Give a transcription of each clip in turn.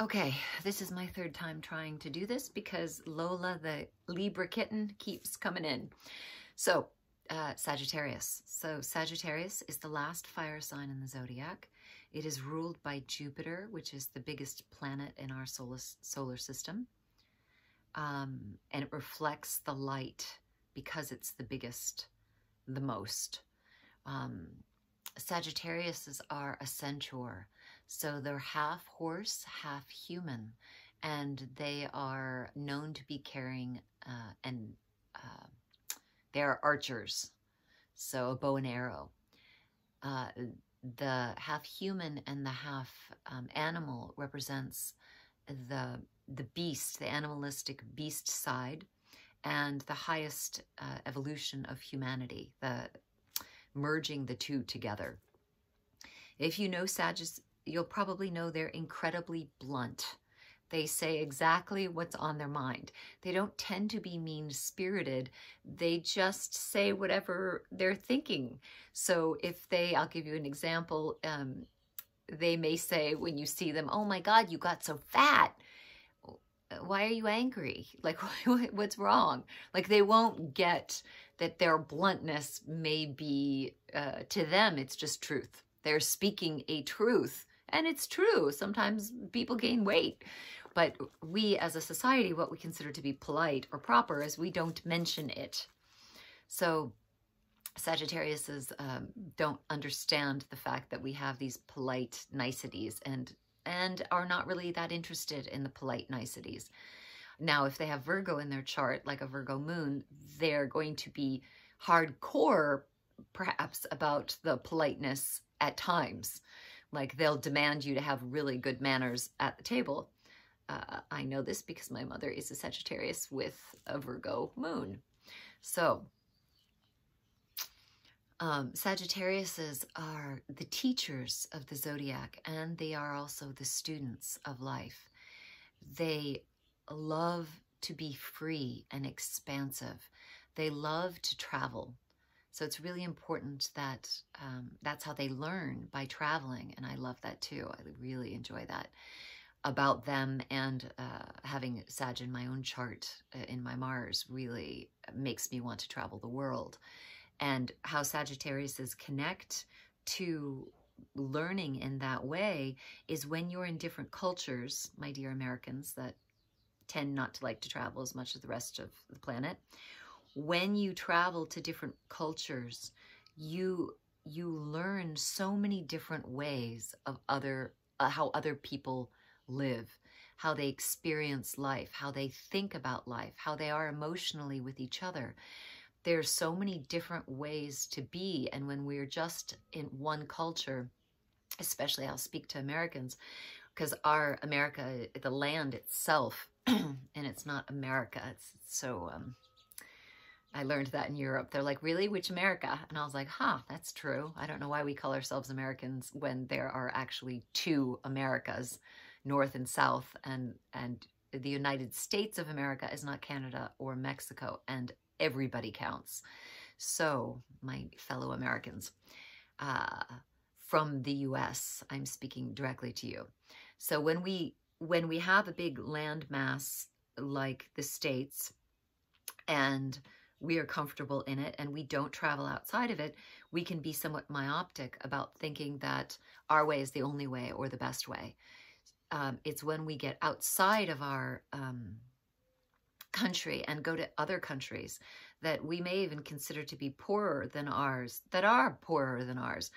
Okay, this is my third time trying to do this because Lola, the Libra kitten, keeps coming in. So, uh, Sagittarius. So Sagittarius is the last fire sign in the zodiac. It is ruled by Jupiter, which is the biggest planet in our solar, solar system. Um, and it reflects the light because it's the biggest, the most. Um, Sagittariuses are a centaur. So they're half horse, half human, and they are known to be carrying uh, and uh, they are archers, so a bow and arrow. Uh, the half human and the half um, animal represents the the beast, the animalistic beast side, and the highest uh, evolution of humanity, the merging the two together. If you know Sagittarius, you'll probably know they're incredibly blunt. They say exactly what's on their mind. They don't tend to be mean-spirited. They just say whatever they're thinking. So if they, I'll give you an example, um, they may say when you see them, oh my God, you got so fat. Why are you angry? Like, what's wrong? Like, they won't get that their bluntness may be, uh, to them, it's just truth. They're speaking a truth and it's true. Sometimes people gain weight. But we as a society, what we consider to be polite or proper is we don't mention it. So Sagittariuses um, don't understand the fact that we have these polite niceties and and are not really that interested in the polite niceties. Now, if they have Virgo in their chart, like a Virgo moon, they're going to be hardcore, perhaps, about the politeness at times. Like they'll demand you to have really good manners at the table. Uh, I know this because my mother is a Sagittarius with a Virgo moon. So, um, Sagittariuses are the teachers of the zodiac and they are also the students of life. They love to be free and expansive. They love to travel. So it's really important that um, that's how they learn by traveling. And I love that too. I really enjoy that about them and uh, having Sag in my own chart uh, in my Mars really makes me want to travel the world. And how Sagittariuses connect to learning in that way is when you're in different cultures, my dear Americans that tend not to like to travel as much as the rest of the planet. When you travel to different cultures, you you learn so many different ways of other uh, how other people live, how they experience life, how they think about life, how they are emotionally with each other. There's so many different ways to be. And when we're just in one culture, especially I'll speak to Americans, because our America, the land itself, and it's not America, it's so, um, I learned that in Europe. They're like, really? Which America? And I was like, huh, that's true. I don't know why we call ourselves Americans when there are actually two Americas. North and South, and, and the United States of America is not Canada or Mexico, and everybody counts. So, my fellow Americans, uh, from the U.S., I'm speaking directly to you. So when we when we have a big land mass like the states, and we are comfortable in it and we don't travel outside of it, we can be somewhat myopic about thinking that our way is the only way or the best way. Um, it's when we get outside of our um, country and go to other countries that we may even consider to be poorer than ours, that are poorer than ours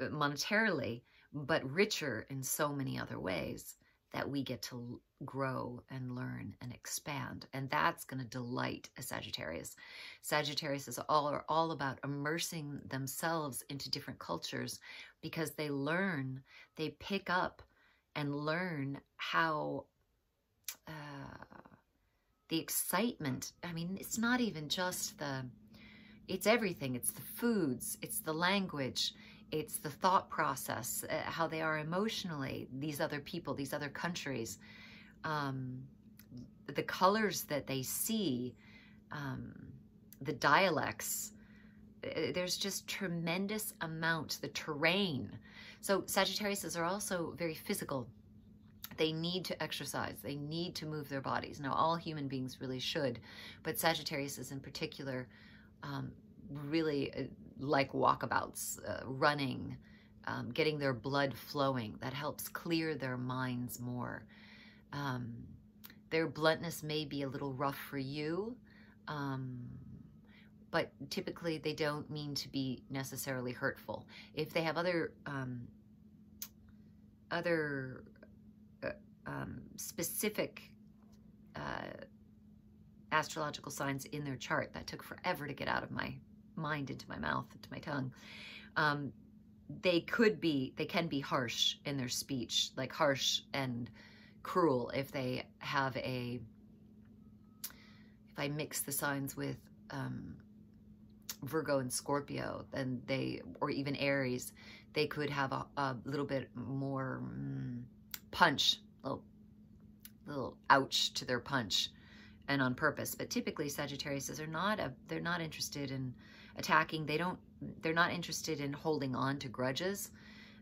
uh, monetarily, but richer in so many other ways that we get to grow and learn and expand. And that's going to delight a Sagittarius. Sagittarius is all, are all about immersing themselves into different cultures because they learn, they pick up and learn how uh, the excitement, I mean, it's not even just the, it's everything. It's the foods, it's the language, it's the thought process, uh, how they are emotionally, these other people, these other countries, um, the colors that they see, um, the dialects, uh, there's just tremendous amount, the terrain, so Sagittarius are also very physical. they need to exercise. They need to move their bodies. Now, all human beings really should, but Sagittarius in particular um, really uh, like walkabouts, uh, running, um, getting their blood flowing. That helps clear their minds more. Um, their bluntness may be a little rough for you, um, but typically they don't mean to be necessarily hurtful. If they have other um, other uh, um, specific uh, astrological signs in their chart that took forever to get out of my mind into my mouth, into my tongue. Um, they could be, they can be harsh in their speech, like harsh and cruel if they have a, if I mix the signs with um, Virgo and Scorpio, then they, or even Aries, they could have a, a little bit more mm, punch, little, little ouch to their punch and on purpose. But typically Sagittarius are not, a, they're not interested in attacking. They don't, they're not interested in holding on to grudges.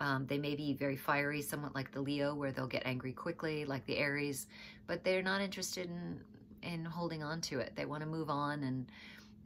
Um, they may be very fiery, somewhat like the Leo, where they'll get angry quickly, like the Aries, but they're not interested in, in holding on to it. They want to move on and,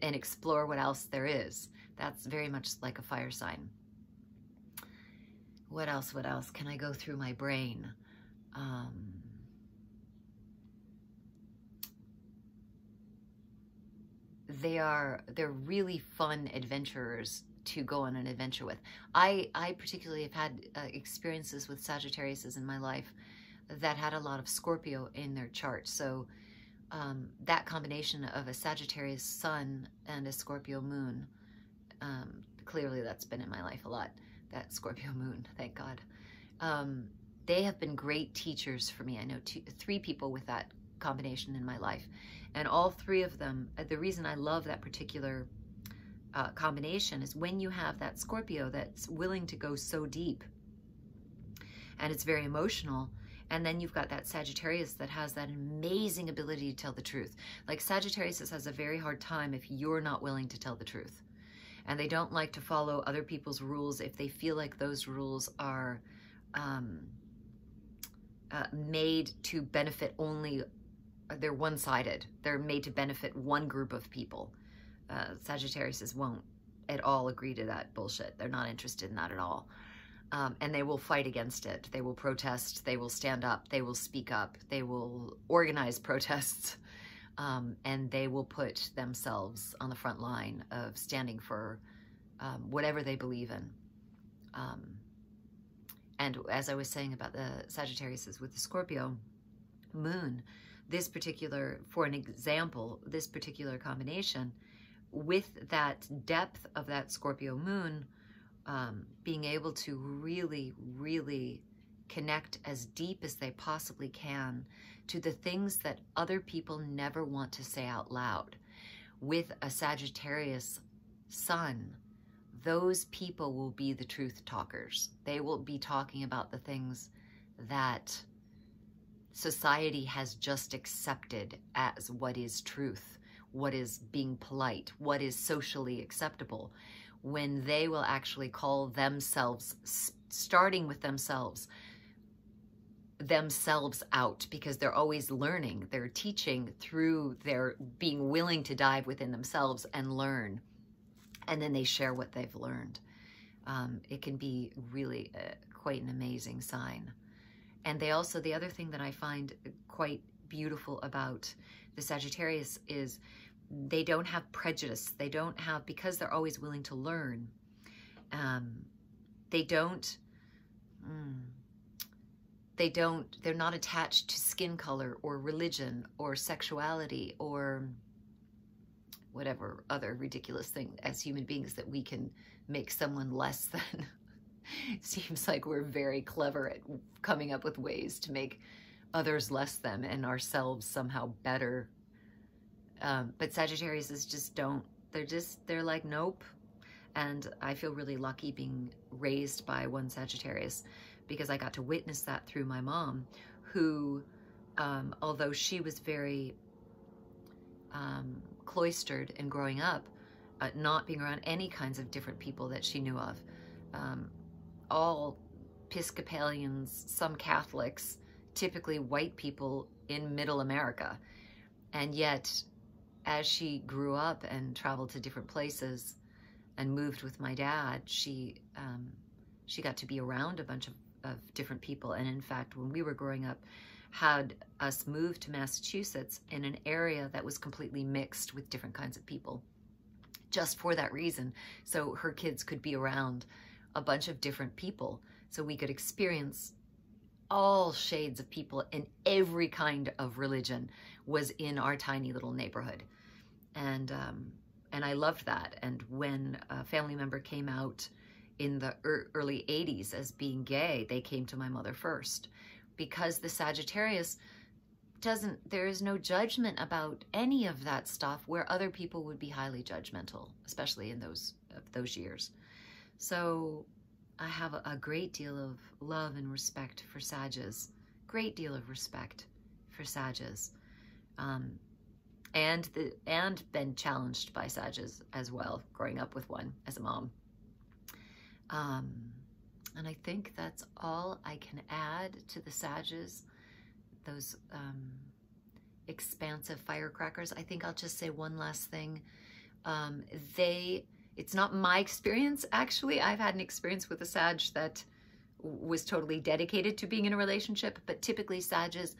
and explore what else there is. That's very much like a fire sign. What else, what else? Can I go through my brain? Um, they are they're really fun adventurers to go on an adventure with. I I particularly have had uh, experiences with Sagittarius in my life that had a lot of Scorpio in their chart. So um, that combination of a Sagittarius sun and a Scorpio moon, um, clearly that's been in my life a lot. That Scorpio moon, thank God. Um, they have been great teachers for me. I know two, three people with that combination in my life. And all three of them, uh, the reason I love that particular uh, combination is when you have that Scorpio that's willing to go so deep and it's very emotional. And then you've got that Sagittarius that has that amazing ability to tell the truth. Like Sagittarius has a very hard time if you're not willing to tell the truth. And they don't like to follow other people's rules if they feel like those rules are um, uh, made to benefit only they're one-sided. They're made to benefit one group of people. Uh, Sagittarius won't at all agree to that bullshit. They're not interested in that at all. Um, and they will fight against it. They will protest. They will stand up. They will speak up. They will organize protests. Um, and they will put themselves on the front line of standing for um, whatever they believe in. Um, and as I was saying about the Sagittarius with the Scorpio moon, this particular, for an example, this particular combination, with that depth of that Scorpio moon, um, being able to really, really connect as deep as they possibly can to the things that other people never want to say out loud. With a Sagittarius sun, those people will be the truth talkers. They will be talking about the things that society has just accepted as what is truth, what is being polite, what is socially acceptable, when they will actually call themselves, starting with themselves, themselves out because they're always learning. They're teaching through their being willing to dive within themselves and learn. And then they share what they've learned. Um, it can be really uh, quite an amazing sign. And they also, the other thing that I find quite beautiful about the Sagittarius is they don't have prejudice. They don't have, because they're always willing to learn, um, they don't, mm, they don't, they're not attached to skin color or religion or sexuality or whatever other ridiculous thing as human beings that we can make someone less than. seems like we're very clever at coming up with ways to make others less than and ourselves somehow better. Um, but Sagittarius is just don't, they're just, they're like, nope. And I feel really lucky being raised by one Sagittarius because I got to witness that through my mom, who, um, although she was very um, cloistered and growing up, uh, not being around any kinds of different people that she knew of, um, all Episcopalians, some Catholics, typically white people in middle America. And yet, as she grew up and traveled to different places and moved with my dad, she um, she got to be around a bunch of, of different people. And in fact, when we were growing up, had us move to Massachusetts in an area that was completely mixed with different kinds of people, just for that reason. So her kids could be around a bunch of different people. So we could experience all shades of people and every kind of religion was in our tiny little neighborhood. And, um, and I loved that. And when a family member came out in the early 80s as being gay, they came to my mother first because the Sagittarius doesn't, there is no judgment about any of that stuff where other people would be highly judgmental, especially in those, those years. So I have a, a great deal of love and respect for Sages, great deal of respect for Sages. Um, and the and been challenged by Sages as well, growing up with one as a mom. Um, and I think that's all I can add to the Sages, those um, expansive firecrackers. I think I'll just say one last thing. Um, they, it's not my experience, actually. I've had an experience with a sage that was totally dedicated to being in a relationship, but typically Sages,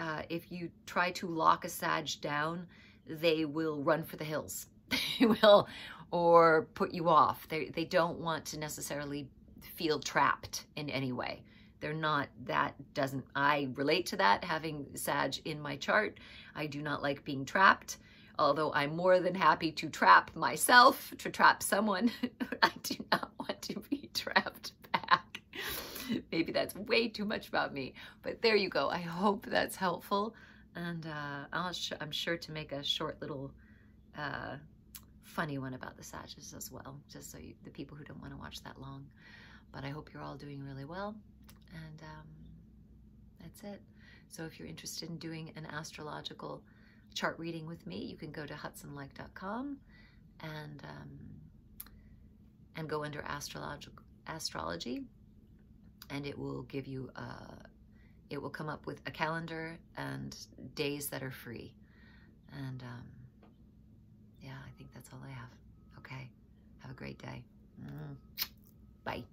uh, if you try to lock a Sag down, they will run for the hills. they will, or put you off. They, they don't want to necessarily feel trapped in any way. They're not, that doesn't, I relate to that having Sag in my chart. I do not like being trapped, although I'm more than happy to trap myself, to trap someone. I do not want to be trapped. Maybe that's way too much about me, but there you go. I hope that's helpful. And uh, i am sure to make a short little uh, funny one about the Sages as well, just so you, the people who don't want to watch that long. But I hope you're all doing really well. And um, that's it. So if you're interested in doing an astrological chart reading with me, you can go to hudsonleick.com and um, and go under astrological astrology, and it will give you a, it will come up with a calendar and days that are free. And um, yeah, I think that's all I have. Okay. Have a great day. Mm. Bye.